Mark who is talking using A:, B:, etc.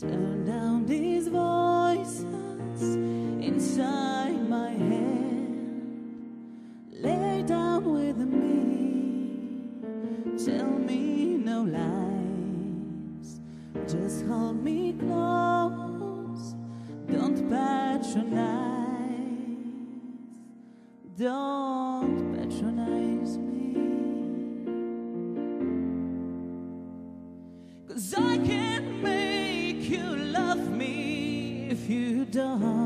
A: Turn down these voices inside my head. Lay down with me. Tell me no lies. Just hold me close. Don't patronize. Don't patronize. you done?